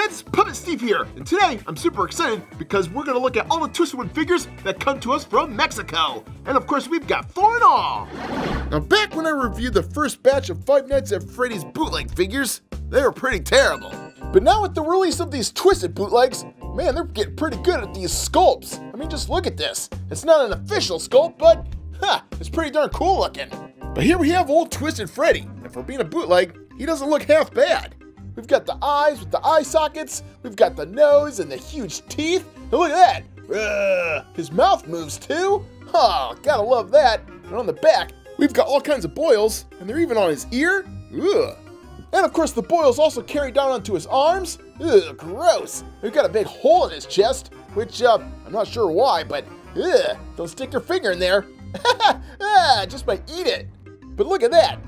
Gents, Puppet Steve here, and today I'm super excited because we're gonna look at all the Twisted figures that come to us from Mexico. And of course, we've got four and all. Now, back when I reviewed the first batch of Five Nights at Freddy's bootleg figures, they were pretty terrible. But now with the release of these Twisted bootlegs, man, they're getting pretty good at these sculpts. I mean, just look at this. It's not an official sculpt, but, huh, it's pretty darn cool looking. But here we have old Twisted Freddy, and for being a bootleg, he doesn't look half bad. We've got the eyes with the eye sockets. We've got the nose and the huge teeth. And look at that. Ugh, his mouth moves too. Oh, gotta love that. And on the back, we've got all kinds of boils, and they're even on his ear. Ugh. And of course, the boils also carry down onto his arms. Ugh, gross. We've got a big hole in his chest, which uh, I'm not sure why, but ugh, don't stick your finger in there. ah, just might eat it. But look at that.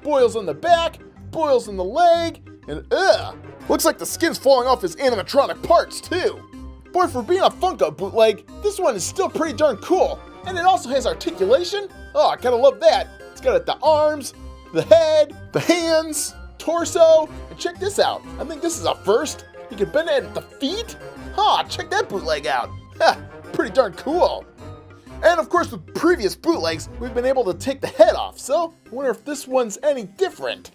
Boils on the back, boils in the leg, and ugh, looks like the skin's falling off his animatronic parts too. Boy, for being a Funko bootleg, this one is still pretty darn cool. And it also has articulation. Oh, I gotta love that. It's got the arms, the head, the hands, torso, and check this out. I think this is a first. You can bend it at the feet. Huh, check that bootleg out. Ha, pretty darn cool. And of course, with previous bootlegs, we've been able to take the head off, so I wonder if this one's any different.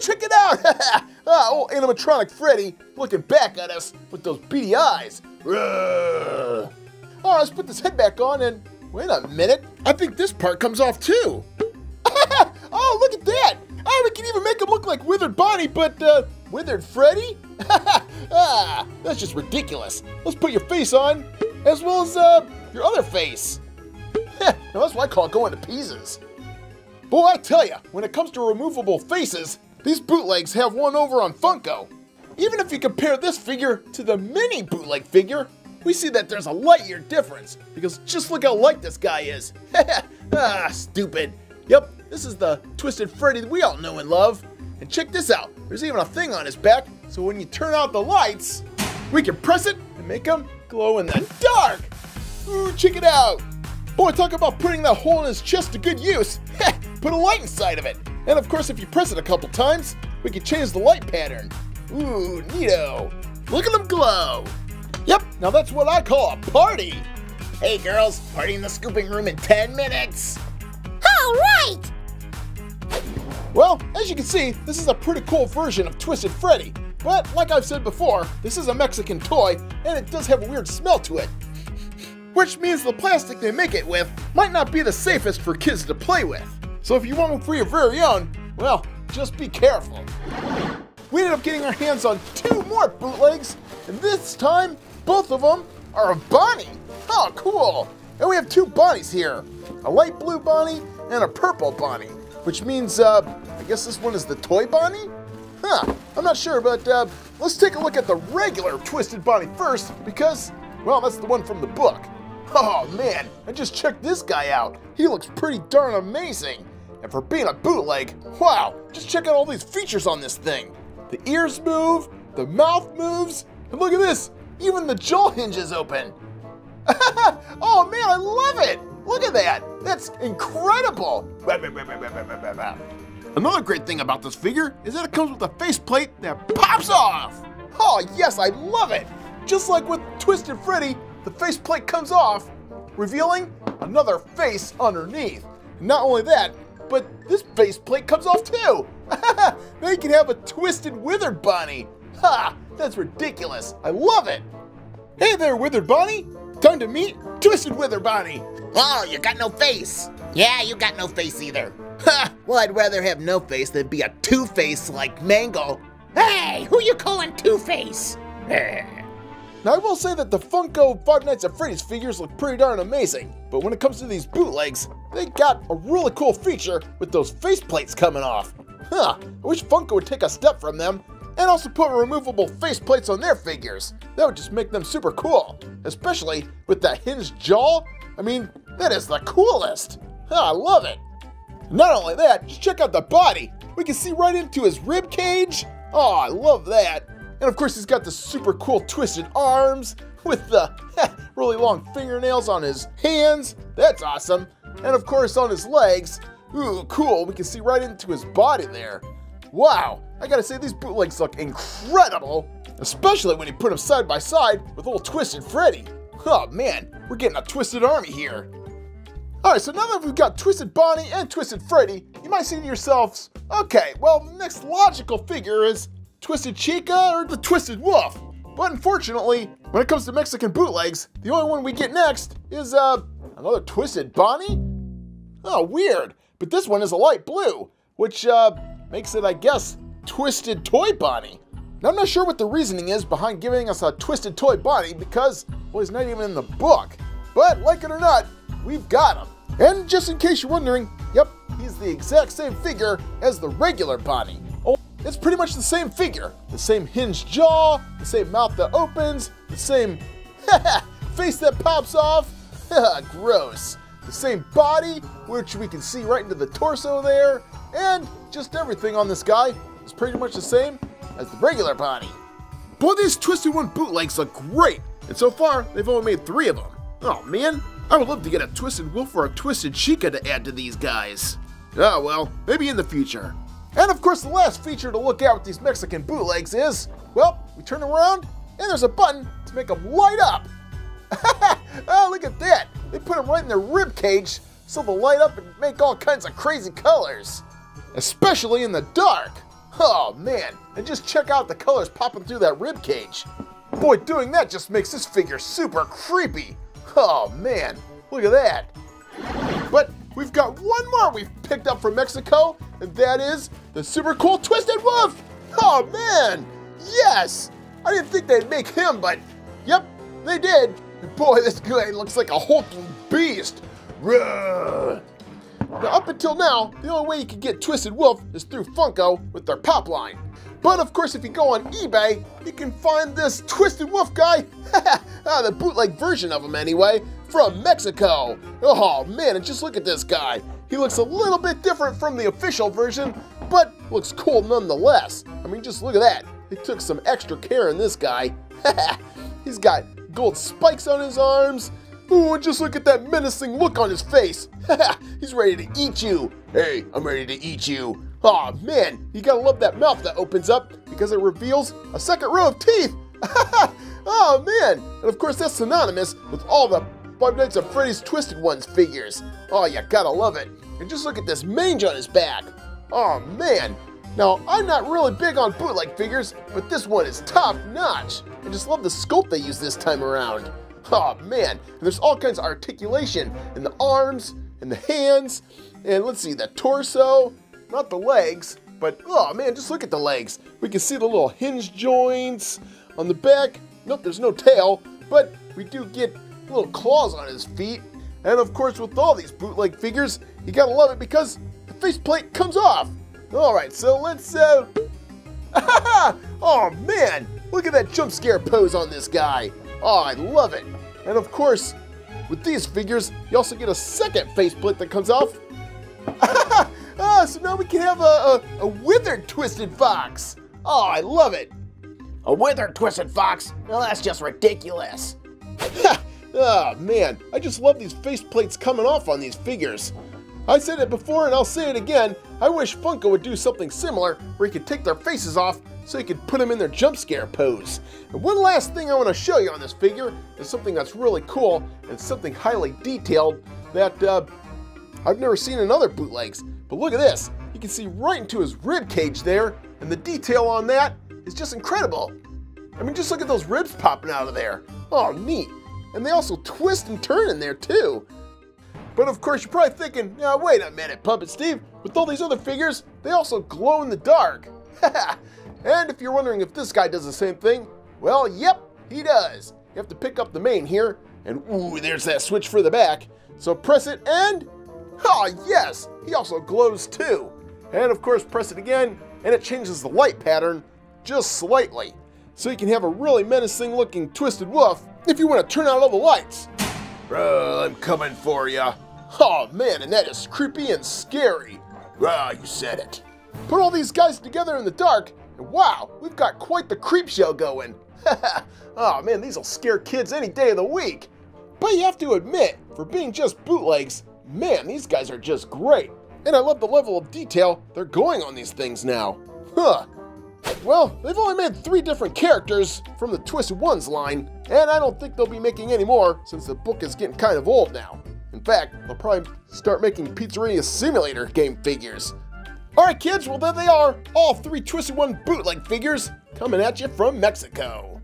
Check it out! old animatronic Freddy looking back at us with those beady eyes. Alright, let's put this head back on and wait a minute. I think this part comes off too. oh, look at that! Oh, we can even make him look like Withered Bonnie, but uh, Withered Freddy? ah, that's just ridiculous. Let's put your face on, as well as uh, your other face. now that's what I call going to pieces. Boy, I tell ya, when it comes to removable faces, these bootlegs have one over on Funko. Even if you compare this figure to the mini bootleg figure, we see that there's a light year difference, because just look how light this guy is. ah, stupid. Yep, this is the Twisted Freddy we all know and love. And check this out, there's even a thing on his back, so when you turn out the lights, we can press it and make him glow in the dark. Ooh, check it out. Boy, talk about putting that hole in his chest to good use. put a light inside of it. And of course, if you press it a couple times, we can change the light pattern. Ooh, neato. Look at them glow. Yep, now that's what I call a party. Hey girls, party in the scooping room in 10 minutes. All right! Well, as you can see, this is a pretty cool version of Twisted Freddy. But like I've said before, this is a Mexican toy, and it does have a weird smell to it. Which means the plastic they make it with might not be the safest for kids to play with. So if you want one for your very own, well, just be careful. We ended up getting our hands on two more bootlegs, and this time, both of them are a Bonnie. Oh, cool. And we have two Bonnies here, a light blue Bonnie and a purple Bonnie, which means, uh, I guess this one is the toy Bonnie? Huh, I'm not sure, but uh, let's take a look at the regular Twisted Bonnie first, because, well, that's the one from the book. Oh man, I just checked this guy out. He looks pretty darn amazing. And for being a bootleg, wow, just check out all these features on this thing. The ears move, the mouth moves, and look at this, even the jaw hinges open. oh man, I love it. Look at that, that's incredible. Another great thing about this figure is that it comes with a faceplate that pops off. Oh yes, I love it. Just like with Twisted Freddy, the faceplate comes off, revealing another face underneath. Not only that, but this faceplate comes off too. now you can have a twisted withered Bonnie. Ha! That's ridiculous. I love it. Hey there, Withered Bonnie. Time to meet Twisted Wither Bonnie. Oh, you got no face. Yeah, you got no face either. Ha! Well, I'd rather have no face than be a two-face like Mangle. Hey, who you calling Two-Face? Now, I will say that the Funko Five Nights at Freddy's figures look pretty darn amazing, but when it comes to these bootlegs, they got a really cool feature with those faceplates coming off. Huh, I wish Funko would take a step from them and also put removable faceplates on their figures. That would just make them super cool, especially with that hinged jaw. I mean, that is the coolest. Huh, I love it. Not only that, just check out the body. We can see right into his rib cage. Oh, I love that. And of course, he's got the super cool twisted arms with the really long fingernails on his hands. That's awesome. And of course, on his legs. Ooh, cool. We can see right into his body there. Wow. I gotta say, these bootlegs look incredible, especially when you put them side by side with old Twisted Freddy. Oh man, we're getting a Twisted Army here. Alright, so now that we've got Twisted Bonnie and Twisted Freddy, you might say to yourselves, okay, well, the next logical figure is Twisted Chica or the Twisted Wolf. But unfortunately, when it comes to Mexican bootlegs, the only one we get next is, uh, another Twisted Bonnie? Oh, weird. But this one is a light blue, which, uh, makes it, I guess, Twisted Toy Bonnie. Now, I'm not sure what the reasoning is behind giving us a Twisted Toy Bonnie because, well, he's not even in the book. But, like it or not, we've got him. And just in case you're wondering, yep, he's the exact same figure as the regular Bonnie. It's pretty much the same figure. The same hinged jaw, the same mouth that opens, the same face that pops off. Gross. The same body, which we can see right into the torso there, and just everything on this guy is pretty much the same as the regular body. Boy, these Twisted One bootlegs look great, and so far, they've only made three of them. Oh man, I would love to get a Twisted Wolf or a Twisted Chica to add to these guys. Oh well, maybe in the future. And of course, the last feature to look at with these Mexican bootlegs is, well, we turn around and there's a button to make them light up. oh, look at that. They put them right in their rib cage so they'll light up and make all kinds of crazy colors. Especially in the dark. Oh man, and just check out the colors popping through that rib cage. Boy, doing that just makes this figure super creepy. Oh man, look at that. We've got one more we've picked up from Mexico, and that is the super cool Twisted Wolf. Oh man, yes! I didn't think they'd make him, but yep, they did. Boy, this guy looks like a hulking beast. Now, up until now, the only way you could get Twisted Wolf is through Funko with their pop line. But of course, if you go on eBay, you can find this Twisted Wolf guy, ah, the bootleg version of him anyway, from Mexico. Oh man, and just look at this guy. He looks a little bit different from the official version, but looks cool nonetheless. I mean, just look at that. They took some extra care in this guy. He's got gold spikes on his arms. Ooh, and just look at that menacing look on his face. He's ready to eat you. Hey, I'm ready to eat you. Aw, oh, man, you gotta love that mouth that opens up because it reveals a second row of teeth. oh, man. And of course, that's synonymous with all the Five Nights at Freddy's Twisted Ones figures. Oh, you gotta love it. And just look at this mange on his back. Oh, man. Now, I'm not really big on bootleg figures, but this one is top notch. I just love the sculpt they use this time around. Oh man, and there's all kinds of articulation in the arms, and the hands, and let's see, the torso, not the legs, but oh man, just look at the legs. We can see the little hinge joints on the back. Nope, there's no tail, but we do get little claws on his feet. And of course, with all these bootleg figures, you gotta love it because the faceplate comes off. All right, so let's, uh, oh man, look at that jump scare pose on this guy. Oh, I love it. And of course, with these figures, you also get a second faceplate that comes off. so now we can have a, a, a withered Twisted Fox. Oh, I love it. A withered Twisted Fox? Well, that's just ridiculous. oh, man, I just love these faceplates coming off on these figures. I said it before and I'll say it again. I wish Funko would do something similar where you could take their faces off so you could put them in their jump scare pose. And one last thing I want to show you on this figure is something that's really cool and something highly detailed that uh, I've never seen in other bootlegs. But look at this. You can see right into his rib cage there, and the detail on that is just incredible. I mean, just look at those ribs popping out of there. Oh, neat. And they also twist and turn in there too. But of course, you're probably thinking, now wait a minute, Puppet Steve, with all these other figures, they also glow in the dark. and if you're wondering if this guy does the same thing, well, yep, he does. You have to pick up the main here, and ooh, there's that switch for the back. So press it and, ah, oh, yes, he also glows too. And of course, press it again, and it changes the light pattern just slightly. So you can have a really menacing looking Twisted Wolf if you want to turn out all the lights. Bro, I'm coming for ya. Oh man, and that is creepy and scary. Ah, you said it. Put all these guys together in the dark, and wow, we've got quite the creep show going. oh man, these will scare kids any day of the week. But you have to admit, for being just bootlegs, man, these guys are just great. And I love the level of detail they're going on these things now. Huh, Well, they've only made three different characters from the Twisted Ones line, and I don't think they'll be making any more since the book is getting kind of old now. In fact, they'll probably start making Pizzeria Simulator game figures. Alright kids, well there they are, all three Twisted One bootleg figures coming at you from Mexico.